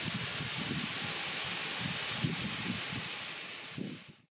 フフフ。